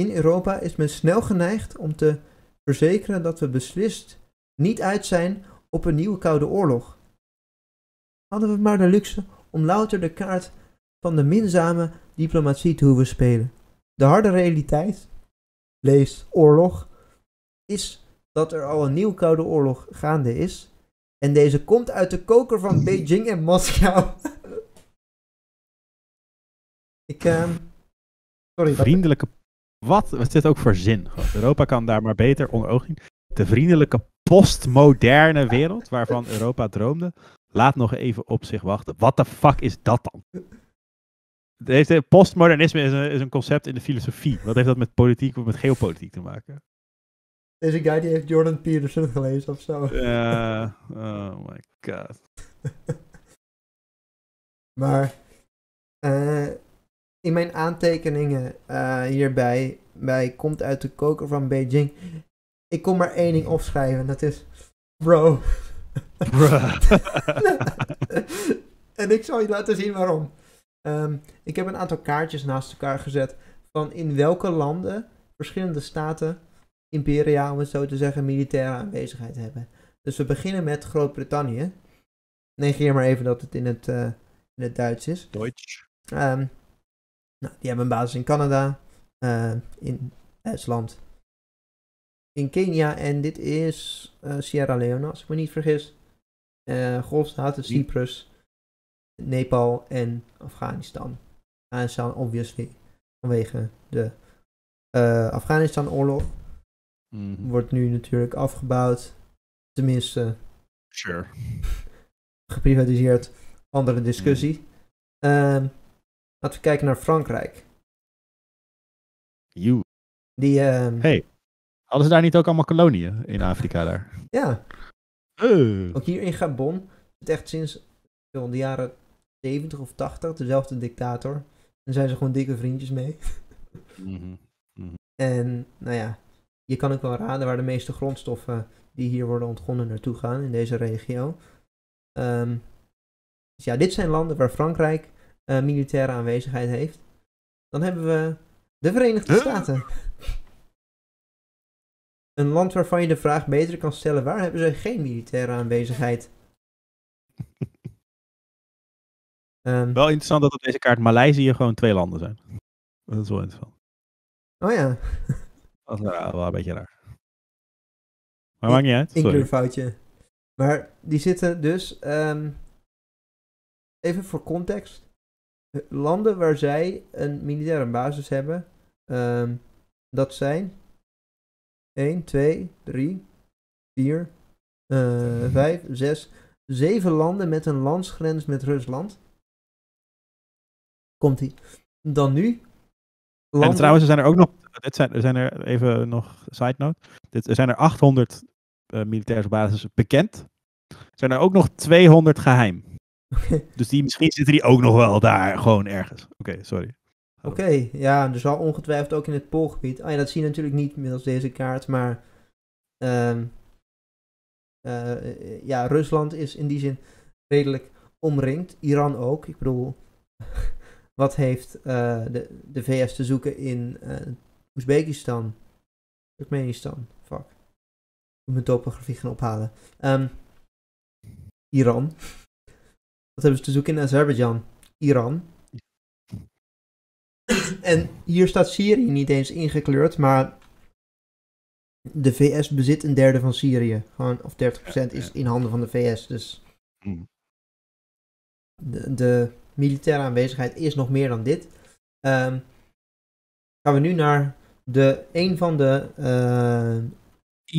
In Europa is men snel geneigd om te verzekeren dat we beslist niet uit zijn op een nieuwe Koude Oorlog. Hadden we maar de luxe om louter de kaart van de minzame diplomatie te hoeven spelen. De harde realiteit, lees oorlog, is dat er al een nieuwe Koude Oorlog gaande is. En deze komt uit de koker van Beijing en Moskou. Ik, ehm sorry. Vriendelijke. Wat? Wat dit ook voor zin? Europa kan daar maar beter onder oog zien. De vriendelijke postmoderne wereld waarvan Europa droomde, laat nog even op zich wachten. Wat de fuck is dat dan? Deze postmodernisme is een, is een concept in de filosofie. Wat heeft dat met politiek of met geopolitiek te maken? Deze guy die heeft Jordan Peterson gelezen of zo. Ja, oh my god. Maar eh, in mijn aantekeningen eh, hierbij bij komt uit de koker van Beijing. Ik kon maar één ding opschrijven. Dat is bro. en ik zal je laten zien waarom. Ehm, ik heb een aantal kaartjes naast elkaar gezet van in welke landen verschillende staten, imperia om het zo te zeggen, militaire aanwezigheid hebben. Dus we beginnen met Groot-Brittannië. Negeer maar even dat het in het, eh, in het Duits is. Deutsch. Ehm, nou, die hebben een basis in Canada, eh, in IJsland, in Kenia en dit is eh, Sierra Leone, als ik me niet vergis. Eh Golfstaten? Cyprus, Nepal en Afghanistan. Afghanistan, obviously, vanwege de eh, Afghanistan-oorlog. Mhm. Wordt nu natuurlijk afgebouwd, tenminste Sure. geprivatiseerd, andere discussie. Ehm, laten we kijken naar Frankrijk. You. Die, ehm, Hey. Hadden ze daar niet ook allemaal koloniën in Afrika daar? ja, Eh. ook hier in Gabon zit echt sinds de jaren 70 of 80 dezelfde dictator. En zijn ze gewoon dikke vriendjes mee. Mhm. En nou ja, je kan ook wel raden waar de meeste grondstoffen die hier worden ontgonnen naartoe gaan in deze regio. Ehm, dus ja, dit zijn landen waar Frankrijk eh, militaire aanwezigheid heeft. Dan hebben we de Verenigde Huh? Staten. Een land waarvan je de vraag beter kan stellen, waar hebben ze geen militaire aanwezigheid? Ehm, Wel interessant dat op deze kaart Maleisië gewoon twee landen zijn. Dat is wel interessant. oh ja, Dat is raar, wel een beetje raar. Maar maakt niet uit. Sorry. inkleurfoutje. Maar die zitten dus, ehm, even voor context, landen waar zij een militaire basis hebben, ehm, dat zijn 1, 2, 3, 4, 5, 6, 7 landen met een landsgrens met Rusland. Komt-ie. Dan nu. En trouwens, er zijn er ook nog, dit zijn, er zijn er even nog side note, dit, er zijn er 800 eh militaire bases bekend. Er zijn er ook nog 200 geheim. Dus die, misschien zitten die ook nog wel daar, gewoon ergens. Oké, sorry. Oké, ja, er zal ongetwijfeld ook in het Poolgebied. Ah ja, dat zie je natuurlijk niet middels deze kaart, maar. ehm, eh, ja, Rusland is in die zin redelijk omringd. Iran ook. Ik bedoel, wat heeft eh, de, de VS te zoeken in eh Oezbekistan? Turkmenistan? Fuck. Ik moet mijn topografie gaan ophalen. Ehm, Iran. Wat hebben ze te zoeken in Azerbeidzjan? Iran. En hier staat Syrië niet eens ingekleurd, maar de VS bezit een derde van Syrië. Gewoon, of 30% is in handen van de VS. Dus Mm. de, de militaire aanwezigheid is nog meer dan dit. Ehm, gaan we nu naar de, een, van de, eh,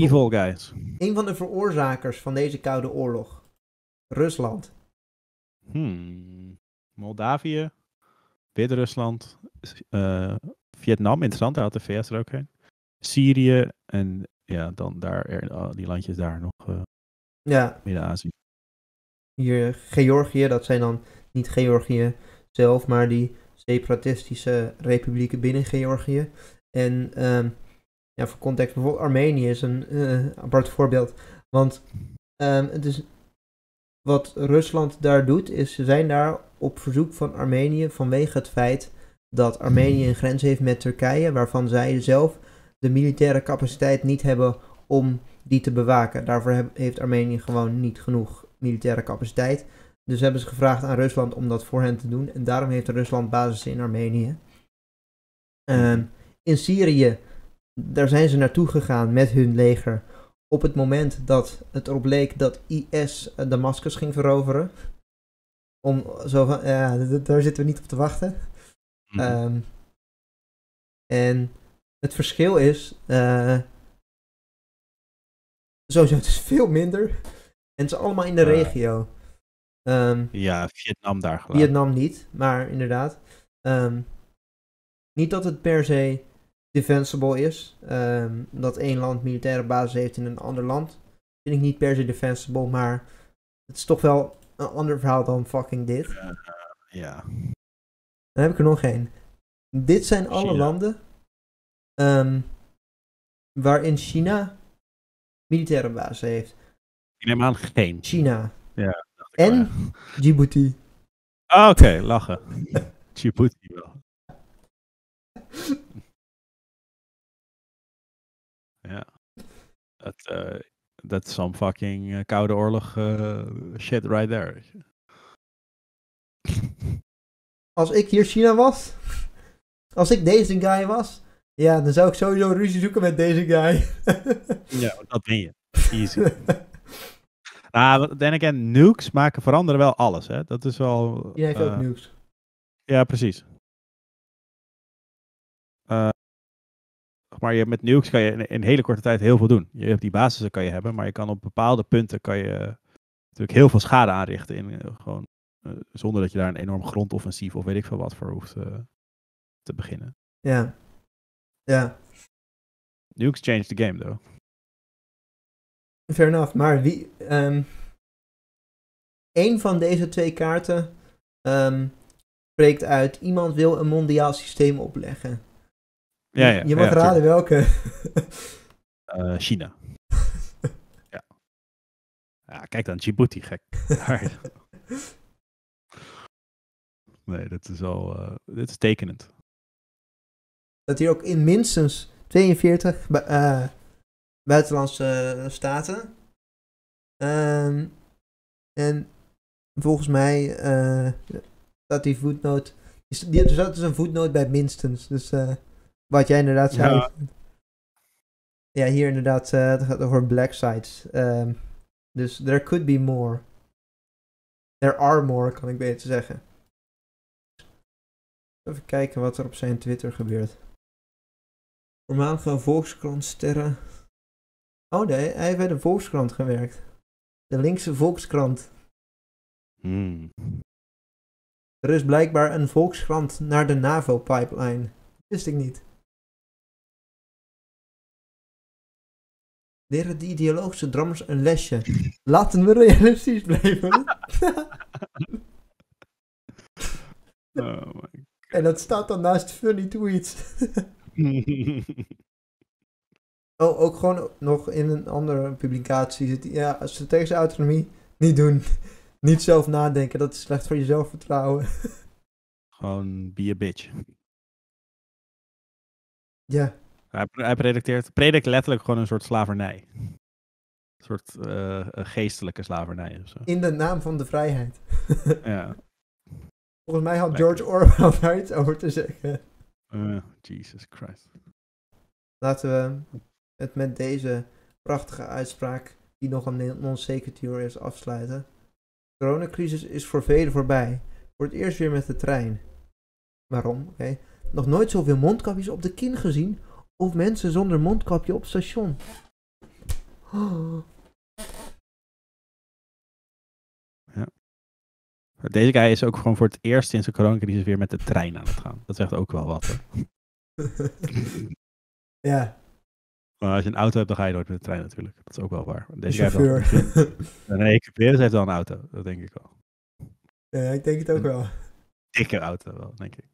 Evil guys. een van de veroorzakers van deze Koude Oorlog. Rusland. Hmm. Moldavië, Wit-Rusland, eh, Vietnam, interessant, daar had de VS er ook heen. Syrië en ja, dan daar, die landjes daar nog, eh, Ja, Midden-Azië. hier Georgië, dat zijn dan niet Georgië zelf, maar die separatistische republieken binnen Georgië. En ehm, ja, voor context, bijvoorbeeld Armenië is een eh, apart voorbeeld. Want ehm, het is, wat Rusland daar doet, is ze zijn daar op verzoek van Armenië vanwege het feit dat Armenië een grens heeft met Turkije, waarvan zij zelf de militaire capaciteit niet hebben om die te bewaken. Daarvoor heeft Armenië gewoon niet genoeg militaire capaciteit. Dus hebben ze gevraagd aan Rusland om dat voor hen te doen. En daarom heeft Rusland basis in Armenië. Ehm, in Syrië, daar zijn ze naartoe gegaan met hun leger. Op het moment dat het erop leek dat IS eh, Damascus ging veroveren. Om zo van, ja, daar zitten we niet op te wachten. Mhm. Ehm, en het verschil is, eh, sowieso, het is veel minder. En het is allemaal in de Ja. regio. Ehm, ja, Vietnam daar gelaten. Vietnam niet, maar inderdaad. ehm, niet dat het per se defensible is. ehm, dat één land militaire basis heeft in een ander land. Vind ik niet per se defensible, maar het is toch wel een ander verhaal dan fucking dit. Ja. Dan heb ik er nog één. Dit zijn alle landen ehm, waarin China militaire basis heeft. Ik neem aan geen. China ik en ja. Djibouti. Ah, Oké, lachen. Djibouti wel. Ja. Dat, eh, dat is some fucking eh, Koude Oorlog eh, shit right there. Als ik hier China was, als ik deze guy was, ja, dan zou ik sowieso ruzie zoeken met deze guy. ja, dat ben je. Easy. Nou, then again, nukes maken veranderen wel alles, hè. Dat is wel... Heeft eh, ook nieuws. Ja, precies. Maar je, met nukes kan je in, in een hele korte tijd heel veel doen. Je hebt die basissen kan je hebben, maar je kan op bepaalde punten kan je eh, natuurlijk heel veel schade aanrichten. In, eh, gewoon, eh, zonder dat je daar een enorm grondoffensief of weet ik veel wat voor hoeft te beginnen. Ja. Ja, Nukes change the game, though. fair enough. Maar wie... ehm Eén van deze twee kaarten ehm, spreekt uit, iemand wil een mondiaal systeem opleggen. Ja, ja. Je mag ja, raden welke. Eh, China. ja. ja, kijk dan, Djibouti, gek. Nee, dat is al... eh, dit is tekenend. dat hier ook in minstens 42 bu- eh, buitenlandse staten. Ehm, en volgens mij staat die voetnoot. is- die- Er staat dus een voetnoot bij minstens. Dus eh, wat jij inderdaad zei. Ja. Ja, hier inderdaad, eh, het gaat over black sites. Ehm, dus there could be more. There are more, kan ik beter zeggen. Even kijken wat er op zijn Twitter gebeurt. Voormalige Volkskrant sterren. Oh nee, hij heeft bij de Volkskrant gewerkt. De linkse Volkskrant. Hmm. Er is blijkbaar een Volkskrant naar de NAVO-pipeline. Wist ik niet. Leren de ideologische drammers een lesje. Laten we realistisch blijven. Oh my en dat staat dan naast funny tweets. oh, ook gewoon nog in een andere publicatie zit. Ja, strategische autonomie niet doen. Niet zelf nadenken, dat is slecht voor je zelfvertrouwen. Gewoon be a bitch. ja, Hij, hij predicteert, predikt letterlijk gewoon een soort slavernij. Een soort eh, geestelijke slavernij of zo. in de naam van de vrijheid. Ja. Volgens mij had. George Orwell daar iets over te zeggen. Eh, Jesus Christ. Laten we het met deze prachtige uitspraak, die nog een non-sequitur is, afsluiten. De coronacrisis is voor velen voorbij. Voor het eerst weer met de trein. Waarom? Oké. Nog nooit zoveel mondkapjes op de kin gezien. Of mensen zonder mondkapje op station. Oh. Deze guy is ook gewoon voor het eerst sinds de coronacrisis weer met de trein aan het gaan. Dat zegt ook wel wat. Hè. ja, Maar als je een auto hebt, dan ga je nooit met de trein natuurlijk. Dat is ook wel waar. de Deze guy chauffeur. wel, nee, Cuperus heeft wel een auto. Dat denk ik wel. ja, ik denk het ook wel. Dikke auto wel, denk ik.